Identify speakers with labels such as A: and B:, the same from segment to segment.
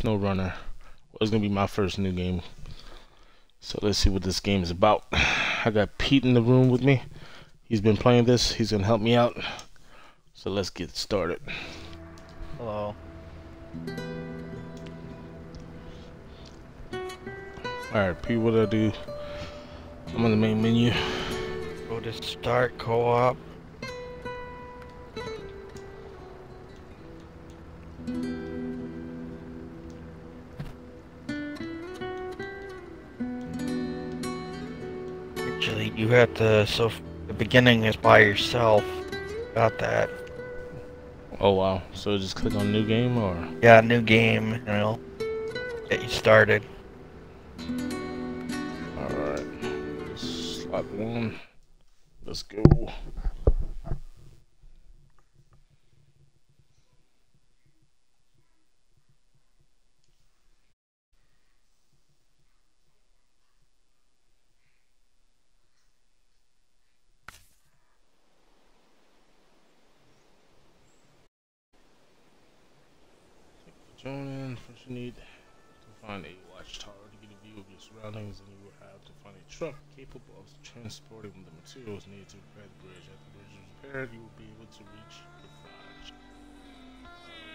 A: Snow Runner. Well, it's gonna be my first new game. So let's see what this game is about. I got Pete in the room with me. He's been playing this. He's gonna help me out. So let's get started.
B: Hello.
A: Alright, Pete, what do I do? I'm on the main menu.
B: Go to start co-op. You have to, so the beginning is by yourself. Got that.
A: Oh wow. So just click on new game or
B: Yeah, new game, and it'll get you started.
A: alright. Slot one. Let's go. Join in. First, you need to find a watchtower to get a view of your surroundings, and you will have to find a truck capable of transporting the materials needed to repair the bridge. After the bridge is repaired, you will be able to reach the garage.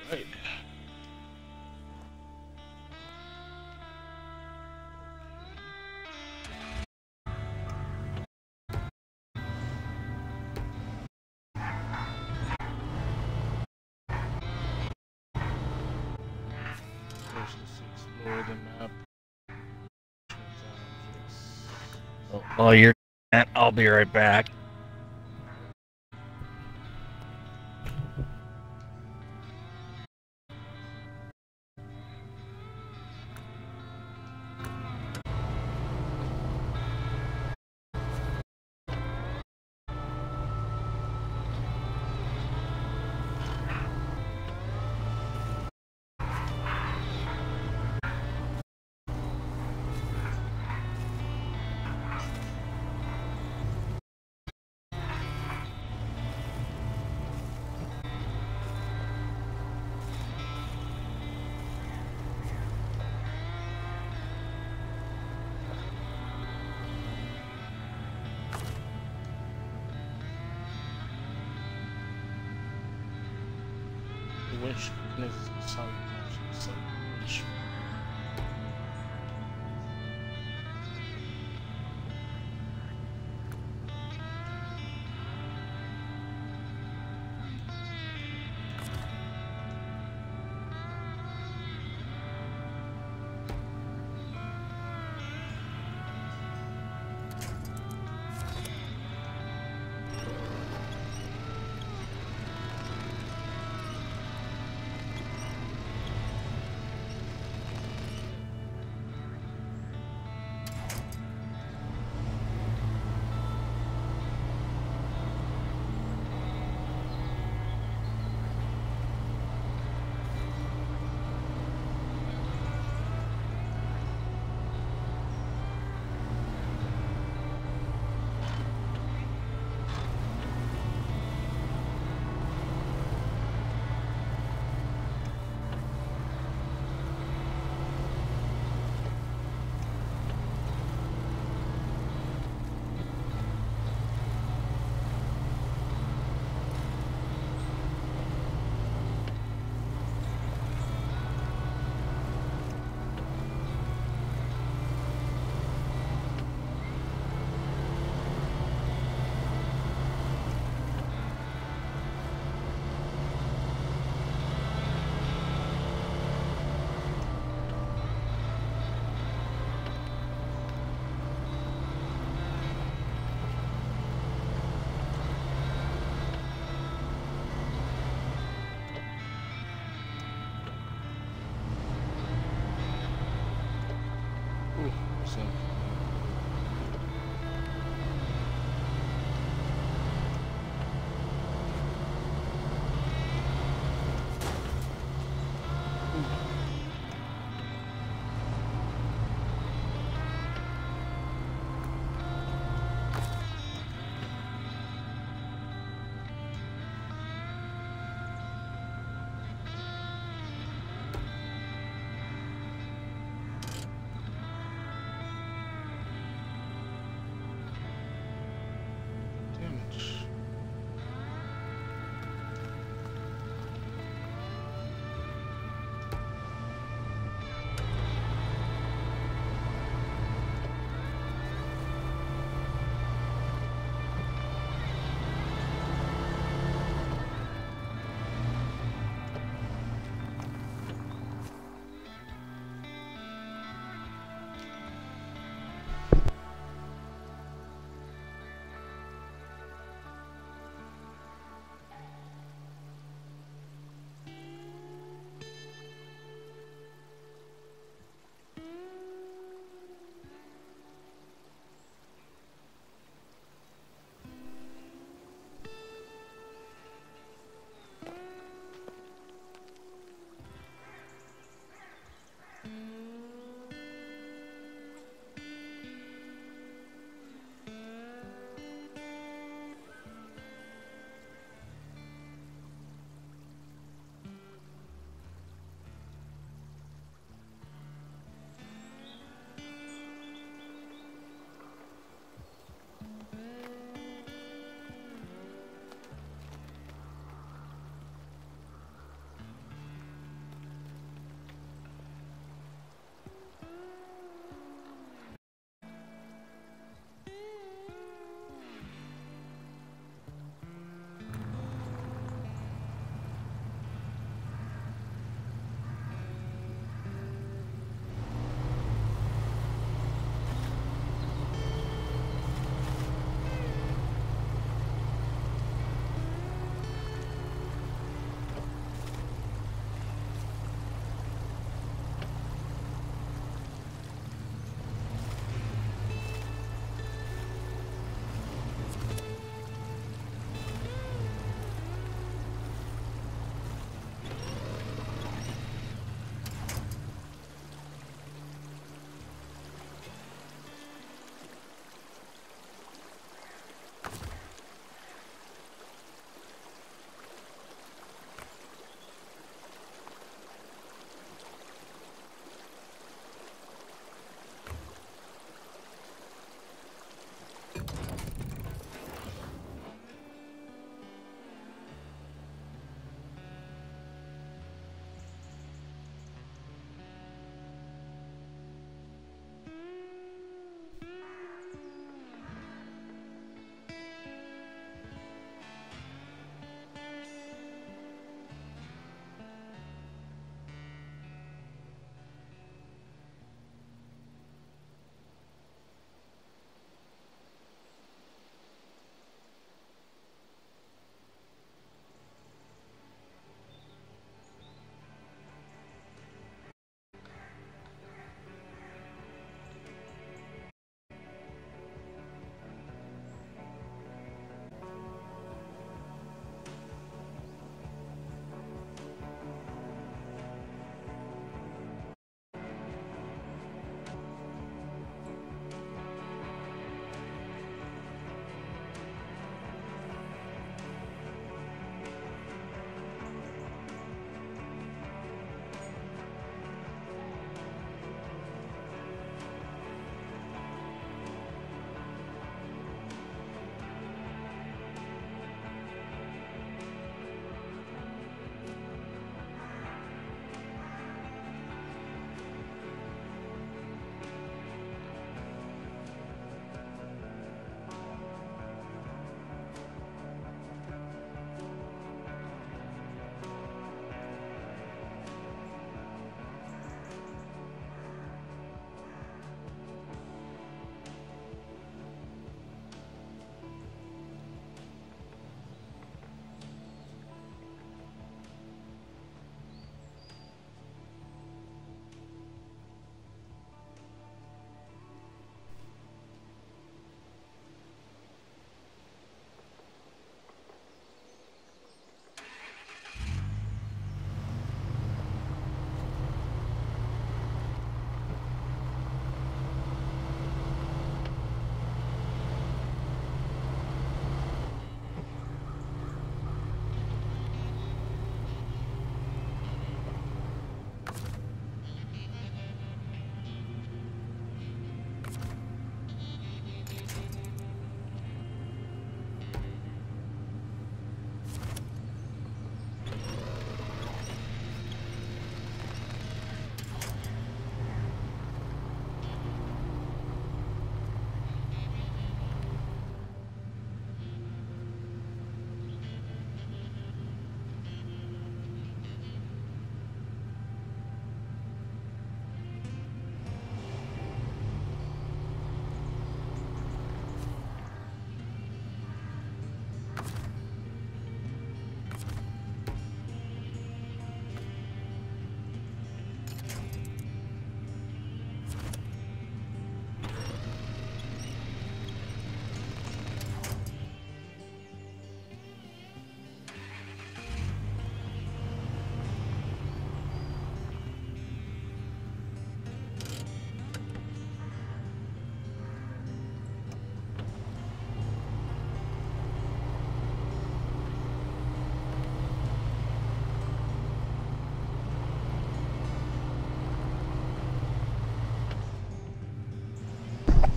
A: Alright. The map.
B: While you're I'll be right back.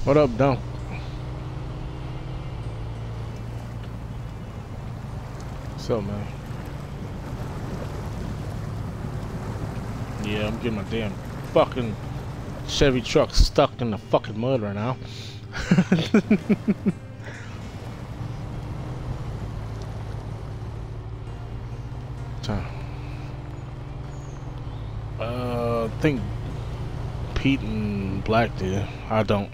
A: What up, Dunk? What's up, man? Yeah, I'm getting my damn fucking Chevy truck stuck in the fucking mud right now. uh, I think Pete and Black did. I don't.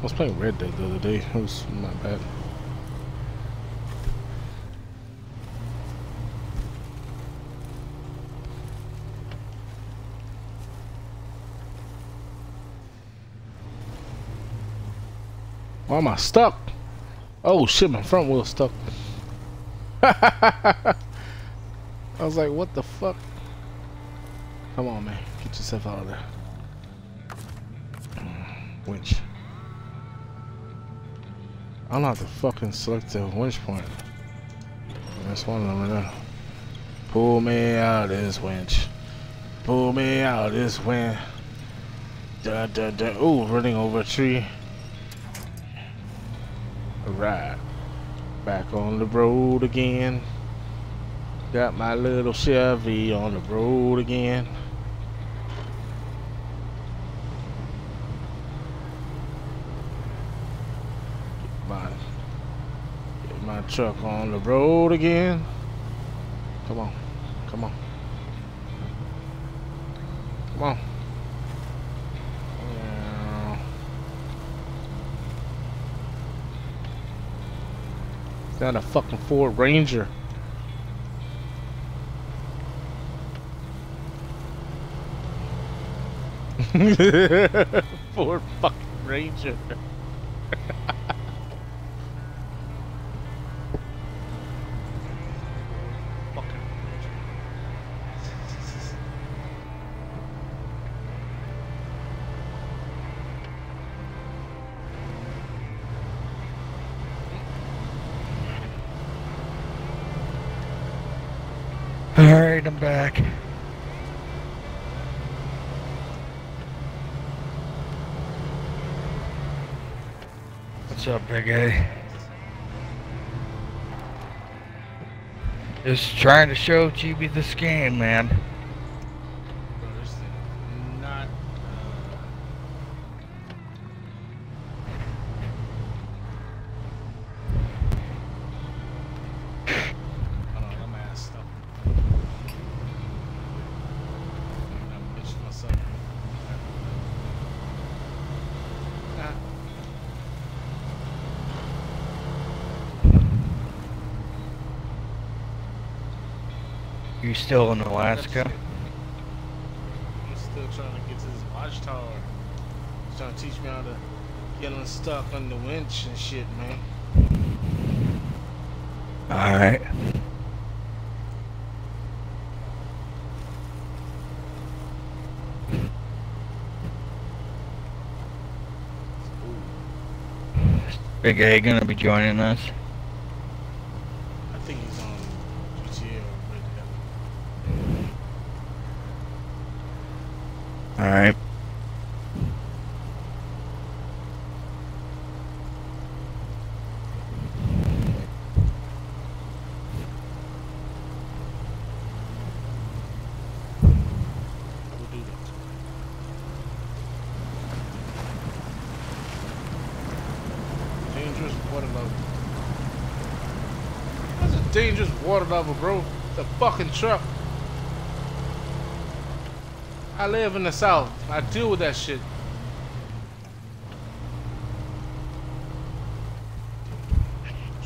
A: I was playing Red Dead the other day. It was not bad. Why am I stuck? Oh shit, my front wheel's stuck. I was like, what the fuck? Come on, man. Get yourself out of there. Mm, winch. I don't have to fucking select the winch point. That's one of them right there. Pull me out of this winch. Pull me out of this winch. Da da da. Ooh, running over a tree. Alright. Back on the road again. Got my little Chevy on the road again. Get my, get my truck on the road again. Come on. Come on. Come on. Yeah. That a fucking Ford Ranger? Ford fucking Ranger.
B: Alright, I'm back. What's up, Big A? Just trying to show GB this game, man.
A: Bro, this thing not. Uh... Hold on, I'm ass up. I'm bitching myself. Nah.
B: You still in Alaska?
A: I'm still trying to get to this watchtower. He's trying to teach me how to get on unstuck on the winch and shit, man.
B: Alright. Big A gonna be joining us.
A: I think he's on GTA or Red Dead.
B: Alright.
A: We'll do that. Dangerous water level. That's a dangerous water level, bro. A fucking truck. I live in the south. I deal with that shit.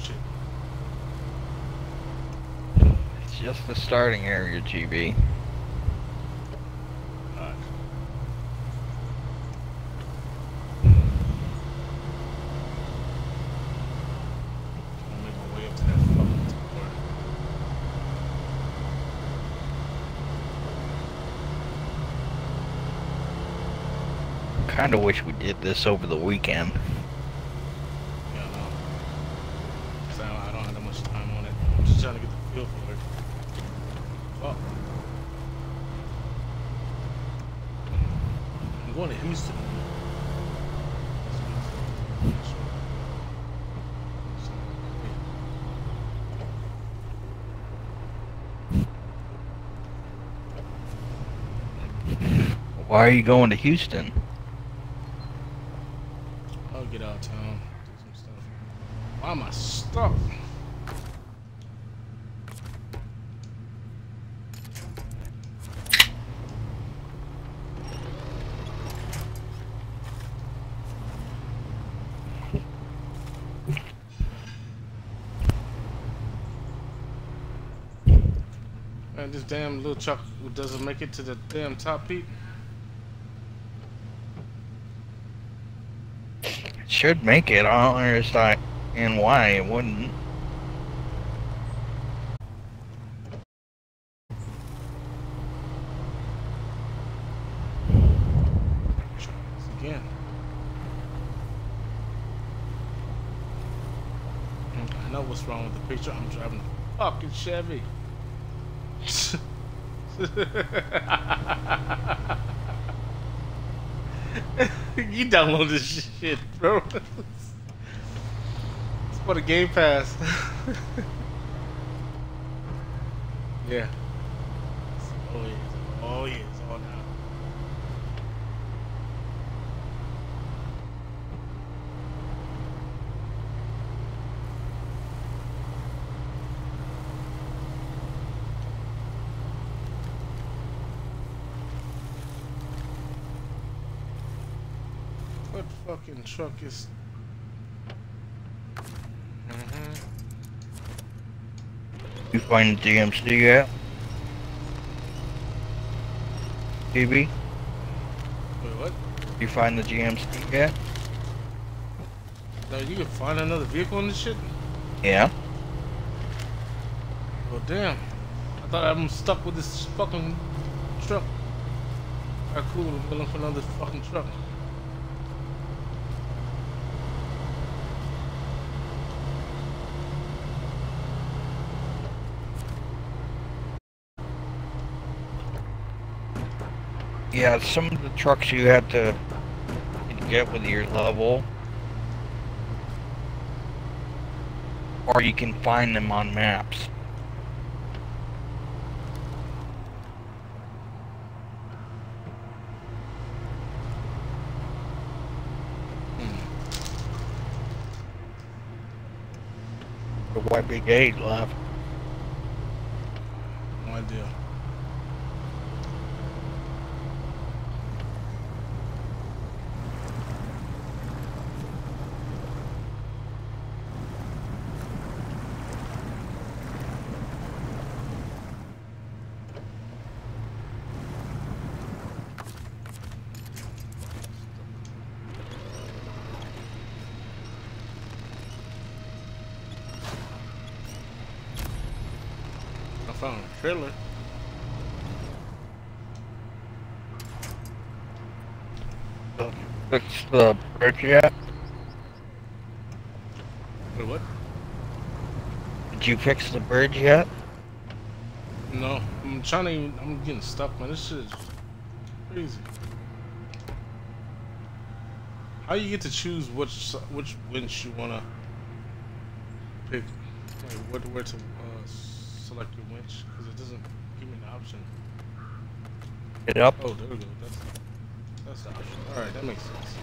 A: Shit.
B: It's just the starting area, GB.
A: Alright. I'll make my way up to that fucking tower.
B: Kinda wish we did this over the weekend.
A: Yeah, I know. 'Cause I don't have that much time on it. I'm just trying to get the feel for it. Oh. I'm going to Houston.
B: Why are you going to Houston?
A: I'll get out of town, do some stuff. Why am I stuck? Man, this damn little truck doesn't make it to the damn top peak.
B: It should make it. I don't understand and why it wouldn't.
A: Again. know what's wrong with the picture. I'm driving a fucking Chevy. you download this shit, bro. it's for the Game Pass. yeah. Oh yeah. Oh yeah. It's all now. What fucking truck is?
B: Mm-hmm. You find the GMC yet? GB?
A: Wait, what?
B: You find the GMC yet?
A: No, you can find another vehicle in this shit?
B: Yeah.
A: Well, damn. I thought I'm stuck with this fucking truck. Alright, cool. I'm look for another fucking truck.
B: Yeah, some of the trucks you have to get with your level. Or you can find them on maps. Hmm. The White Brigade left.
A: No idea. I found a trailer.
B: Fix the bridge yet?
A: Wait, what?
B: Did you fix the bridge yet?
A: No, I'm trying to. I'm getting stuck, man. This shit is crazy. How you get to choose which which winch you wanna pick? Like, what where to uh, select your winch? Because it doesn't give me an option.
B: Get up.
A: Oh, there we go. That's that's the option. All right, that makes sense.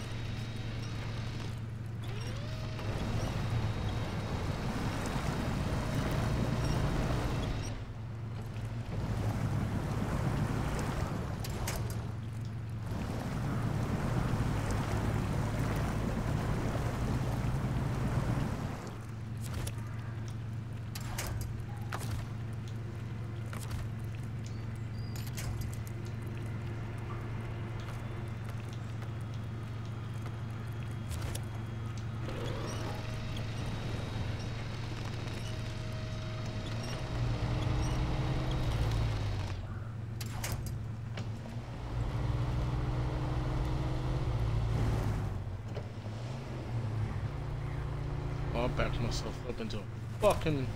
A: I'll back myself up into a fucking.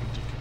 A: Ridiculous.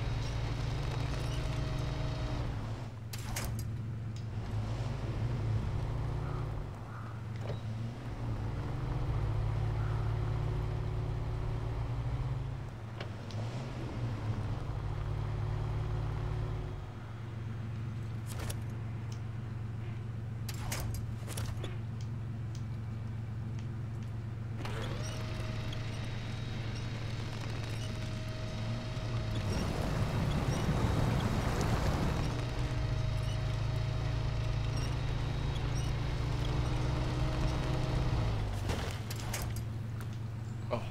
A: Oh.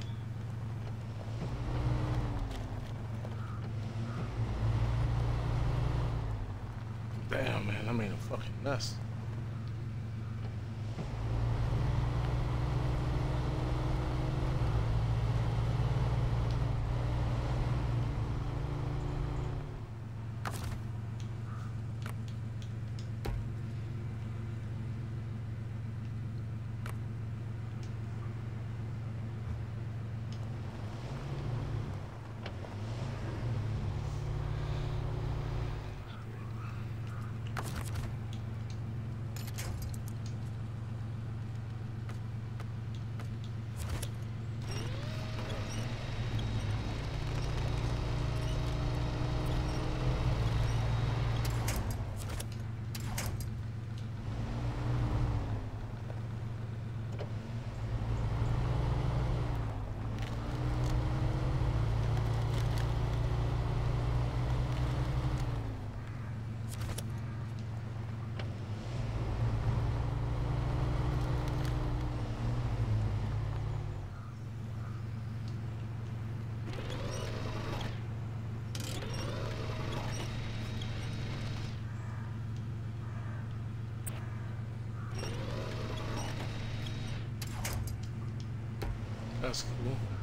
A: Damn, man, I made a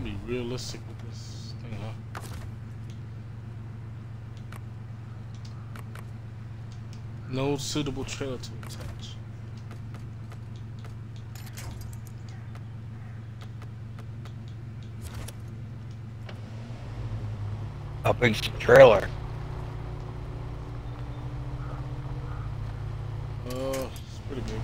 A: gotta be realistic with this thing, huh? No suitable trailer to attach.
B: Big's the trailer?
A: Uh, it's pretty big.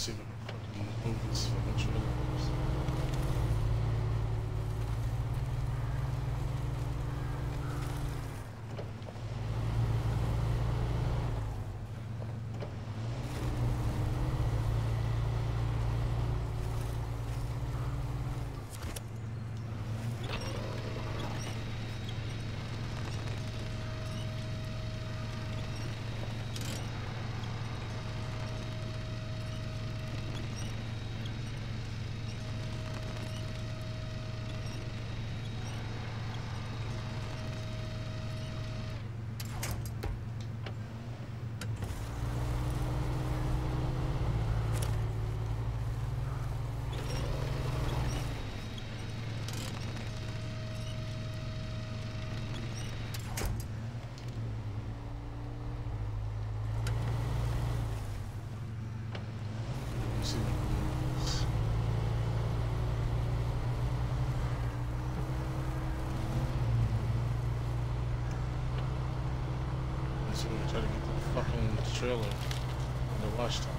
A: Trying to see if I can fucking move this fucking trailer. first. Let me see if I can move this. Let's see if we can try to get the fucking trailer on the watchtower.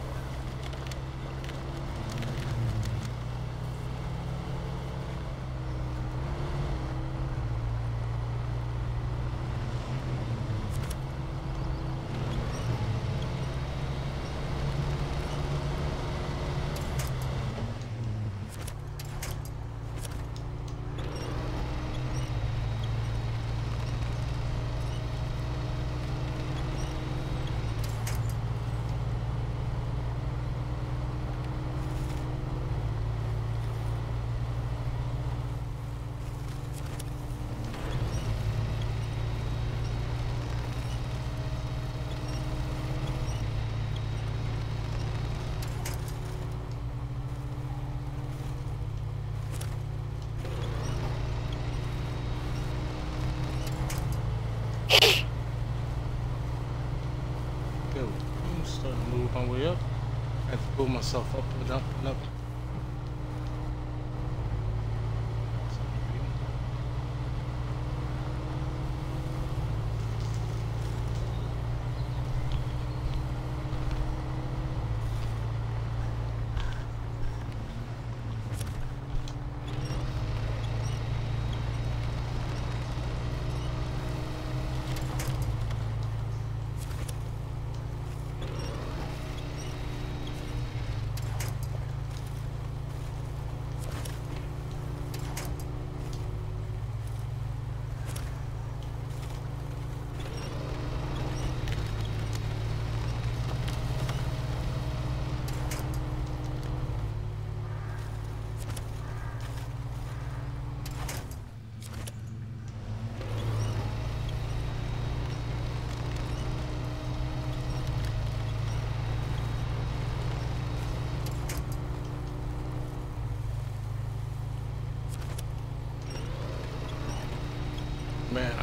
A: There we go. I'm starting to move my way up. I have to pull myself up and up and up.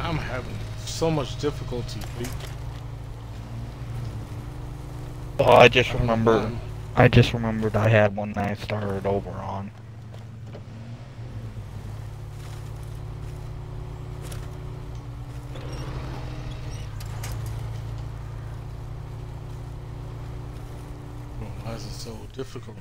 A: I'm having so much difficulty.
B: Oh, I just remember. I just remembered I had one that I started over on.
A: Why is it so difficult?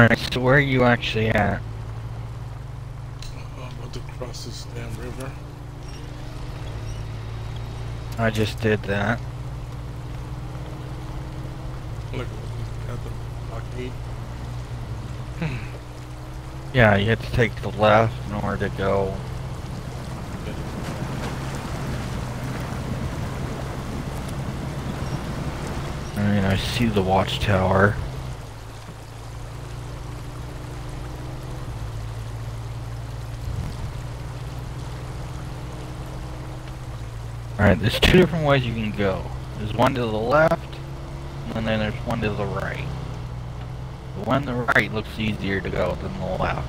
B: Alright, so where are you actually at?
A: Um, I'm about to cross this damn river.
B: I just did that.
A: Look at the blockade. Hmm.
B: Yeah, you have to take the left in order to go. I mean, I see the watchtower. Alright, there's two different ways you can go. There's one to the left, and then there's one to the right. The one to the right looks easier to go than the left.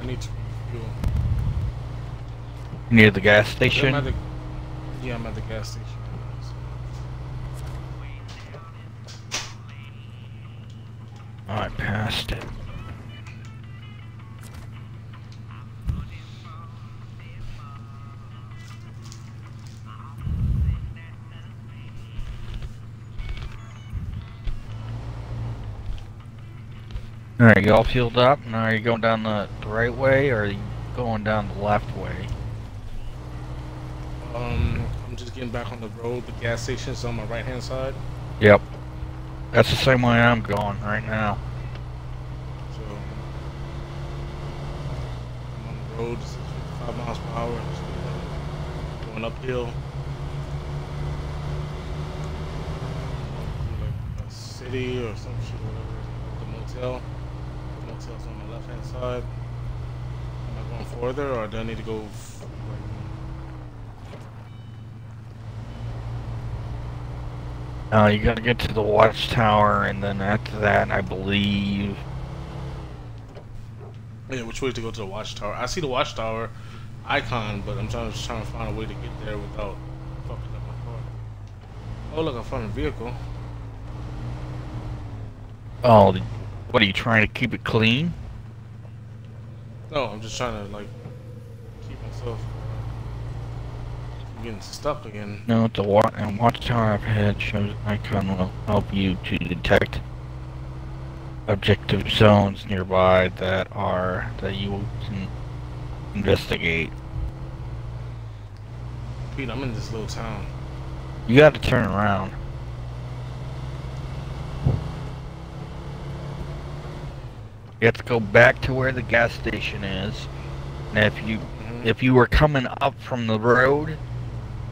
A: I need to refuel.
B: Near the gas
A: I'm
B: station.
A: at the, yeah, I'm at the gas station.
B: Passed it. Alright, you all fueled up? Now are you going down the, the right way or are you going down the left way?
A: Um, I'm just getting back on the road. The gas station's on my right hand side.
B: Yep. That's the same way I'm going right now.
A: So I'm on the road, 55 miles per hour, going uphill. Like a city or some shit, whatever. The motel. The motel's on the left hand side. Am I going further or do I need to go
B: Uh, you gotta get to the watchtower and then after that, I believe...
A: Yeah, which way to go to the watchtower? I see the watchtower icon, but I'm trying, just trying to find a way to get there without fucking up my car. Oh, look, I found a vehicle.
B: Oh, what are you trying to keep it clean?
A: No, I'm just trying to like keep myself from getting stuck again.
B: No, the and watchtower up ahead shows icon will help you to detect objective zones nearby that are that you can investigate.
A: Pete, I'm in this little town.
B: You got to turn around. You have to go back to where the gas station is. And if you
A: Mhm.
B: if you were coming up from the road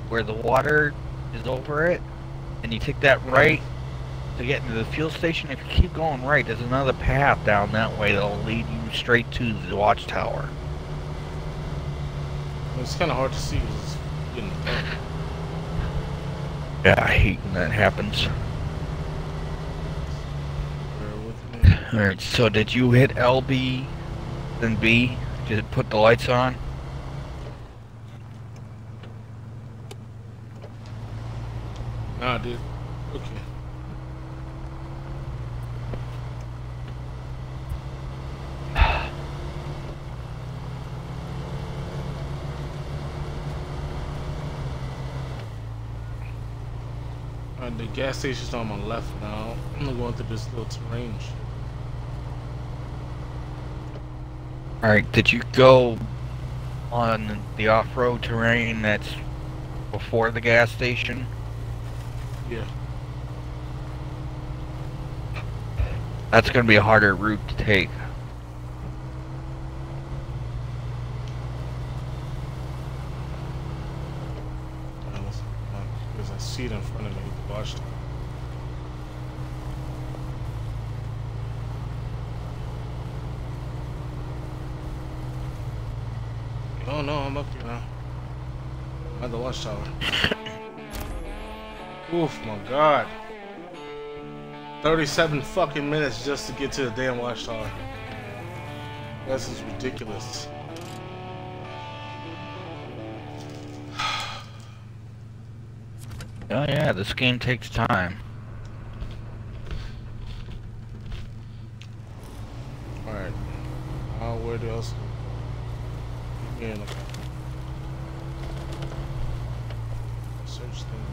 B: where the water is over it, and you take that right to get into the fuel station, if you keep going right, there's another path down that way that'll lead you straight to the watchtower.
A: It's kind of hard to see it's getting dark.
B: Yeah, I hate when that happens.
A: Bear with me.
B: Alright, so did you hit LB, then B? Did it put the lights on?
A: Nah, dude. Okay. Alright, the gas station's on my left now. I'm gonna go into this little terrain.
B: Alright, did you go on the off-road terrain that's before the gas station?
A: Yeah.
B: That's gonna be a harder route to take.
A: Alright, let's- uh, Because I see it in front of me, the watchtower. Oh no, I'm up here now. I'm at the watchtower. Oof, my god. 37 fucking minutes just to get to the damn watchtower. This is ridiculous.
B: Oh yeah, this game takes time.
A: Alright. Uh, where else? Yeah, look. Search thing.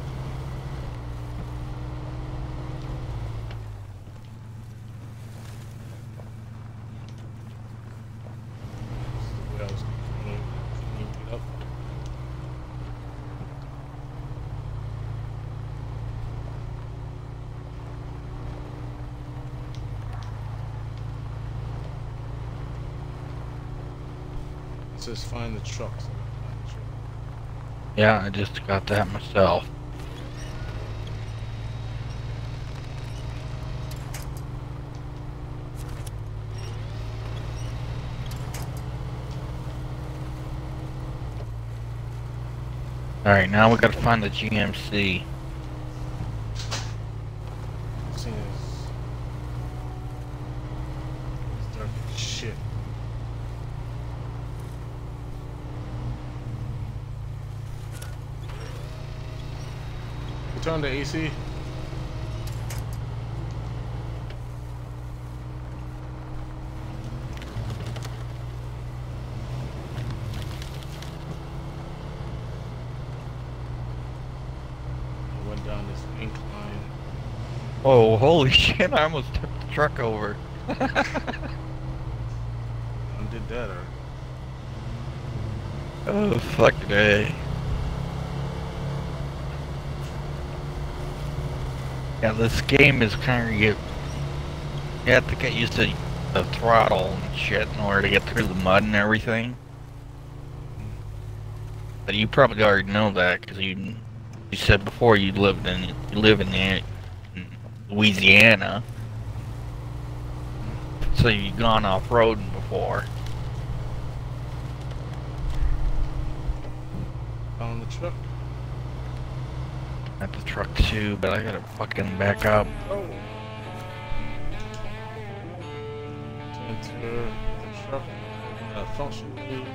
A: This is the way I was gonna- gonna get up. It says find the truck. so find the truck.
B: Yeah, I just got that myself. Alright, now we gotta find the GMC.
A: This thing is. It's dark as shit. Turn the AC. I went down this incline.
B: Oh, holy shit, I almost tipped the truck over.
A: Undid that or
B: Oh, fuck day. Yeah, this game is kind of you. Have to get used to the throttle and shit in order to get through the mud and everything. But you probably already know that because you you said before you lived in you live in Louisiana, so you've gone off roading before.
A: On the truck.
B: At the truck too, but I gotta fucking back up.
A: Oh. To enter the truck, uh, function menu,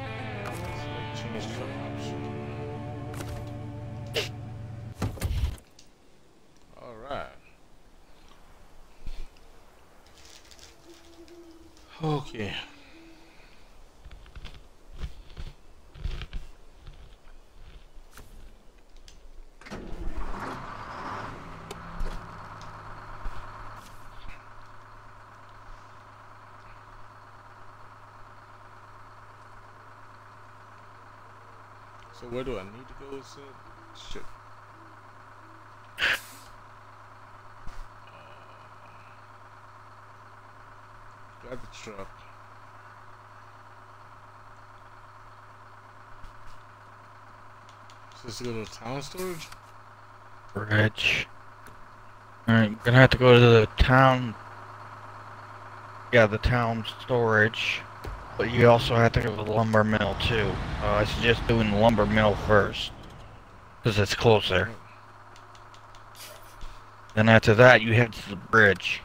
A: change truck option. Alright. Okay. So where do I need to go? Is it? Shit. Uh, got the truck. So this to go to town storage?
B: Bridge. Alright, we're gonna have to go to the town. Yeah, the town storage. But you also have to go to the lumber mill too. Uh, I suggest doing the lumber mill first. Because it's closer. Then after that, you head to the bridge.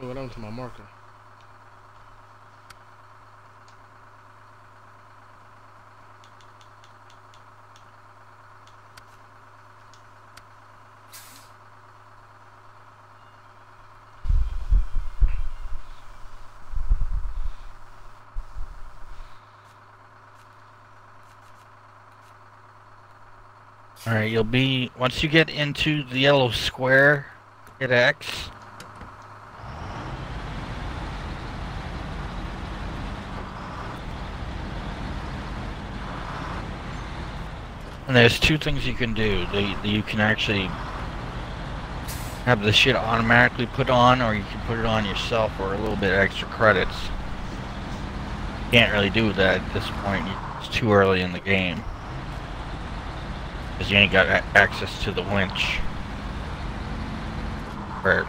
A: Oh, what happened to my marker?
B: Alright, you'll be... Once you get into the yellow square, hit X. And there's two things you can do. The, the, you can actually have the shit automatically put on, or you can put it on yourself for a little bit extra credits. Can't really do that at this point. It's too early in the game. Because you ain't got a access to the winch. Or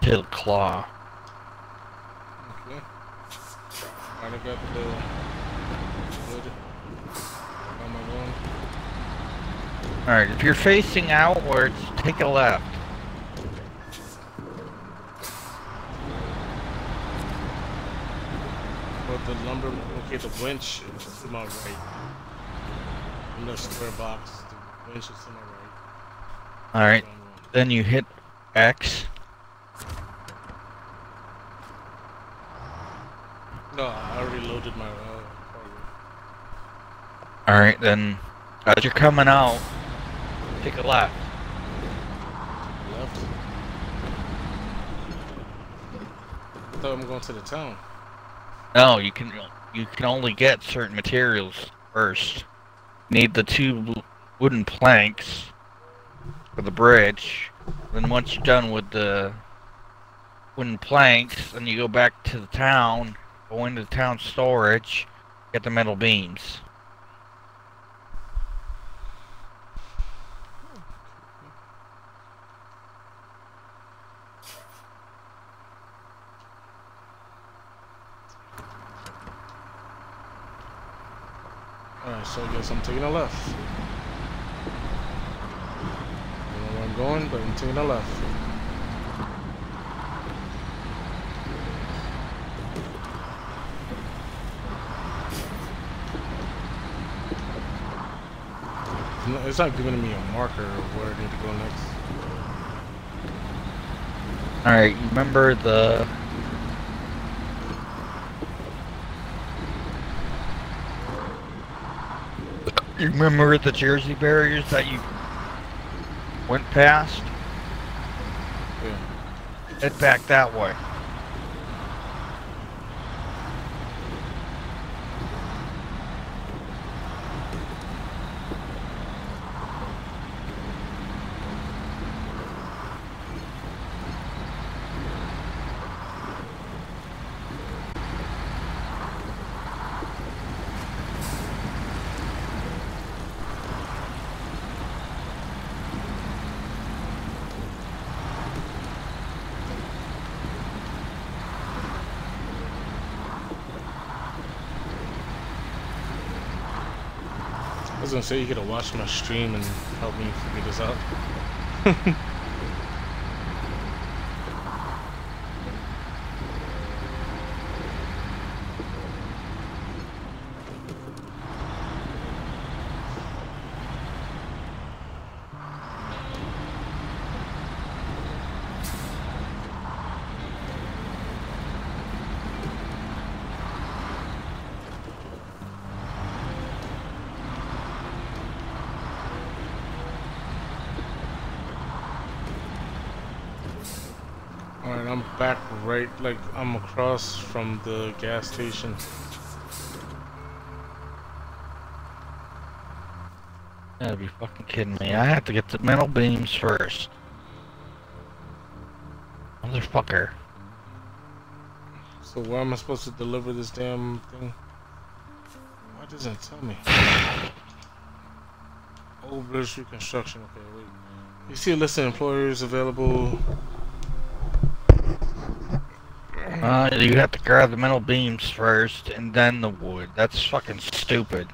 B: to the claw.
A: Okay. Got the wood. How am I going?
B: Alright, if you're facing outwards, take a left.
A: But the lumber, okay, the winch is to my right. In the square box, the winch is to my right.
B: Alright, then you hit X.
A: No, I already loaded my uh.
B: Alright, then as you're coming out, take a left.
A: Left. I thought I'm going to the town.
B: No, you can you can only get certain materials first. Need the two wooden planks for the bridge. Then once you're done with the wooden planks, then you go back to the town, go into the town storage, get the metal beams.
A: Alright, so I guess I'm taking a left. I don't know where I'm going, but I'm taking a left. It's not giving me a marker of where I need to go next.
B: Alright, remember the You remember the Jersey barriers that you went past?
A: Yeah.
B: Head back that way.
A: I was gonna say you could have watched my stream and helped me figure this out. Alright, I'm back right, like, I'm across from the gas station.
B: Gotta be fucking kidding me. I have to get the metal beams first. Motherfucker.
A: So where am I supposed to deliver this damn thing? Why doesn't it tell me? Old bridge reconstruction, okay, wait. You see a list of employers available.
B: Uh, you have to grab the metal beams first and then the wood. That's fucking stupid.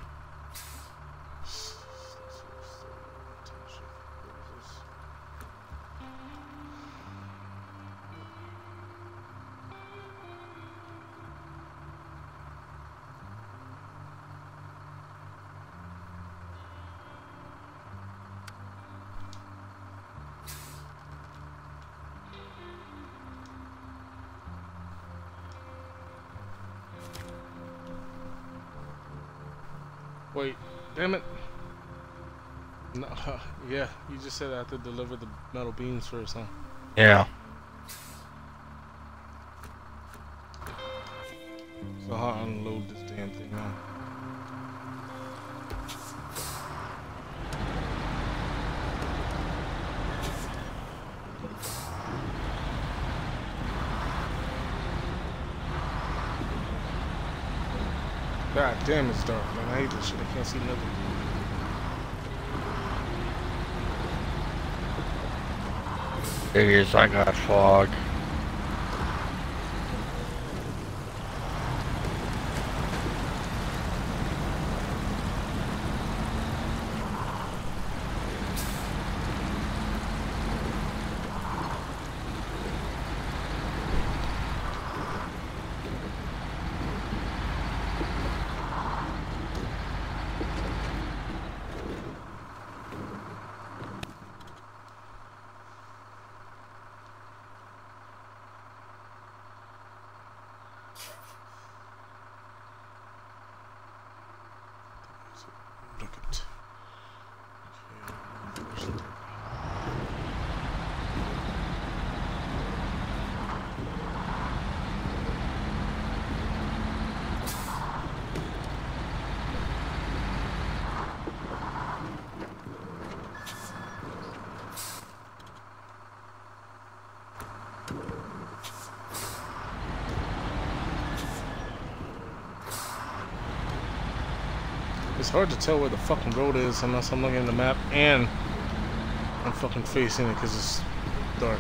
A: Said I have to deliver the metal beams first, huh?
B: Yeah.
A: So how I unload this damn thing now? God damn, it's dark, man. I hate this shit. I can't see nothing.
B: Figures I got fog.
A: Look at. Okay. It's hard to tell where the fucking road is unless I'm looking at the map and I'm fucking facing it because it's dark.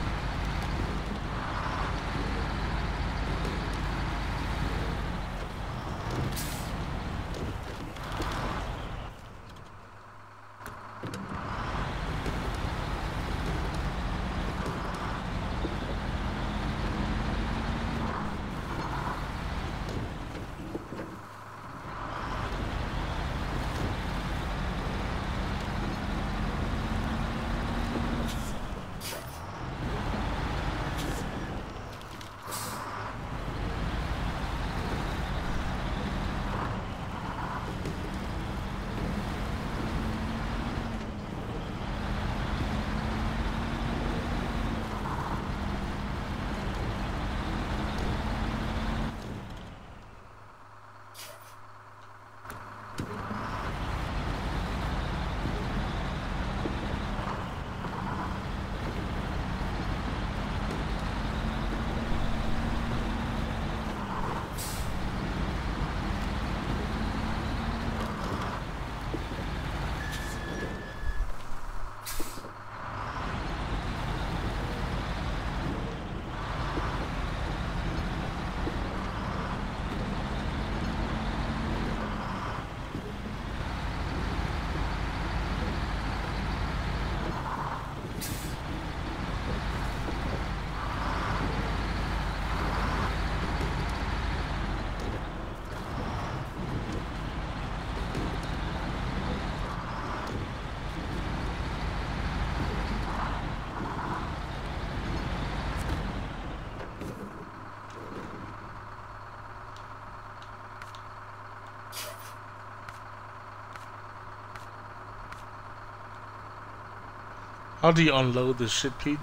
A: How do you unload this shit, Pete?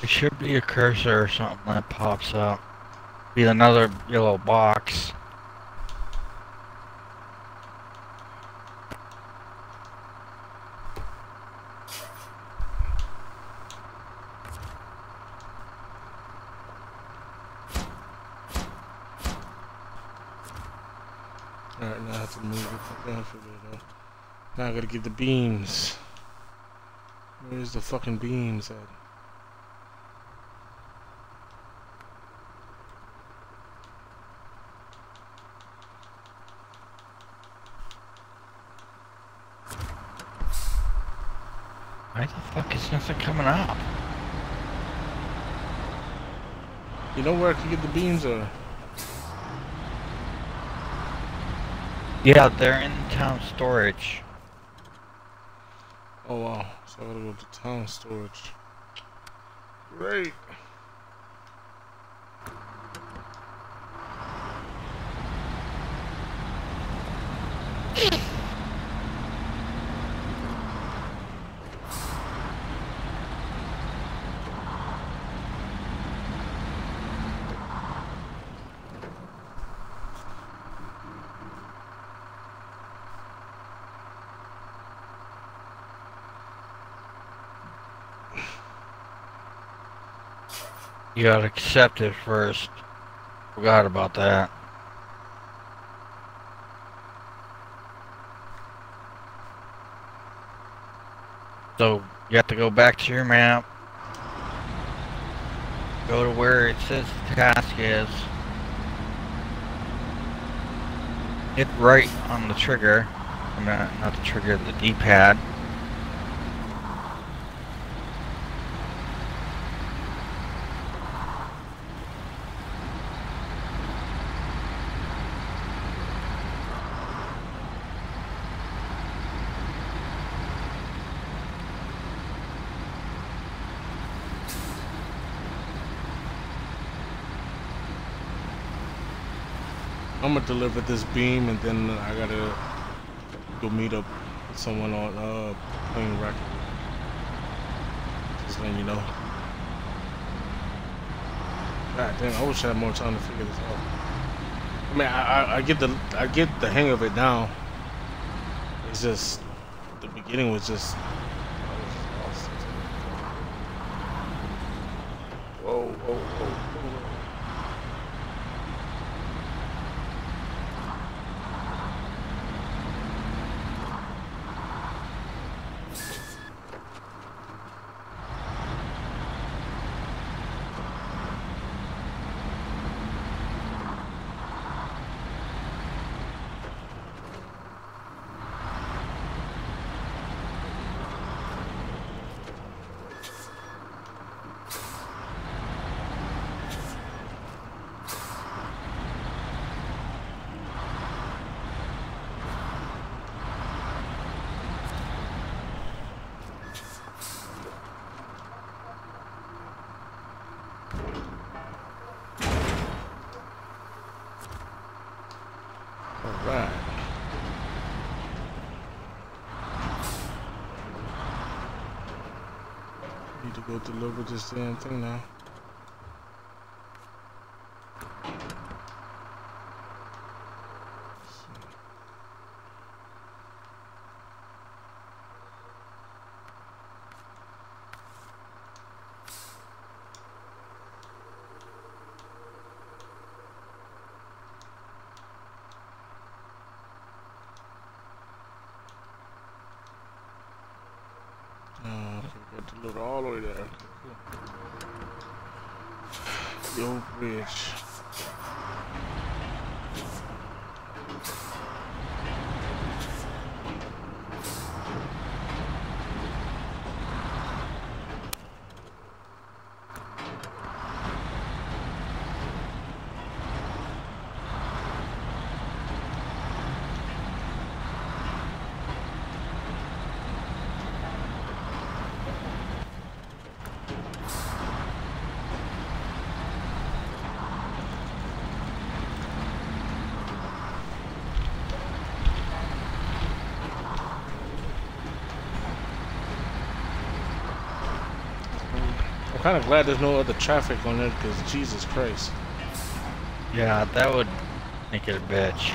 B: There should be a cursor or something that pops up. Be another yellow box.
A: Alright, now I have to move it. Okay, I figured it. Now I gotta get the beams. Where's the fucking beams at?
B: Why the fuck is nothing coming up?
A: You know where I can get the beams or?
B: Yeah, they're in town storage.
A: Oh wow, so I gotta go to town storage. Great.
B: You gotta accept it first. Forgot about that. So, you have to go back to your map. Go to where it says the task is. Hit right on the trigger. I mean, not the trigger, the D-pad.
A: I'm gonna deliver this beam and then I gotta go meet up with someone on uh playing record. Just letting you know. God damn, I wish I had more time to figure this out. I mean, I, I, I get the I get the hang of it now. It's just the beginning was just. I was lost. Whoa, whoa, whoa, whoa. Alright. Need to go deliver this damn thing now. Got delivered all the way cool. The old bridge. Kind of glad there's no other traffic on it because Jesus Christ.
B: Yeah, that would make it a bitch.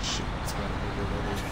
A: Shit, it's gotta be reloaded.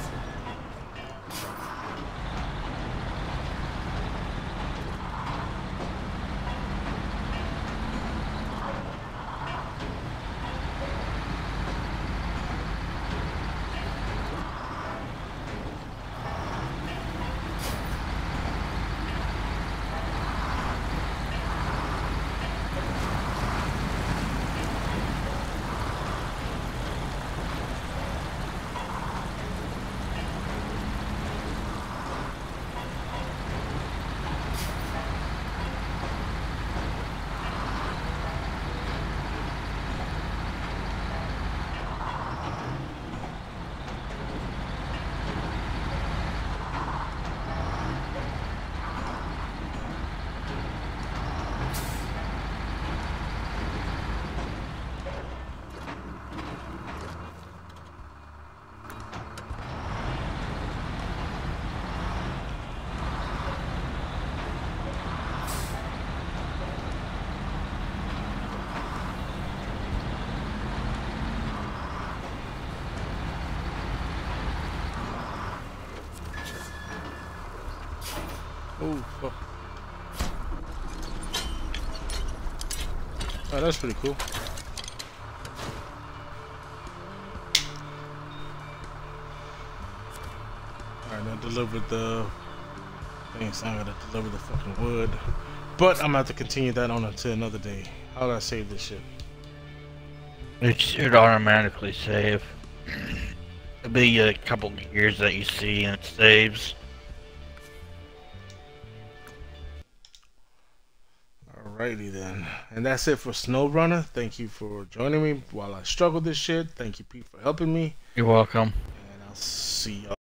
A: Oh, fuck. That's pretty cool. Alright, now deliver the things. I'm gonna deliver the fucking wood. But I'm gonna have to continue that on until another day. How do I save this shit?
B: It should automatically save. It'll be a couple gears that you see and it saves.
A: Alrighty then. And that's it for SnowRunner. Thank you for joining me while I struggle this shit. Thank you, Pete, for helping me.
B: You're welcome.
A: And I'll see y'all.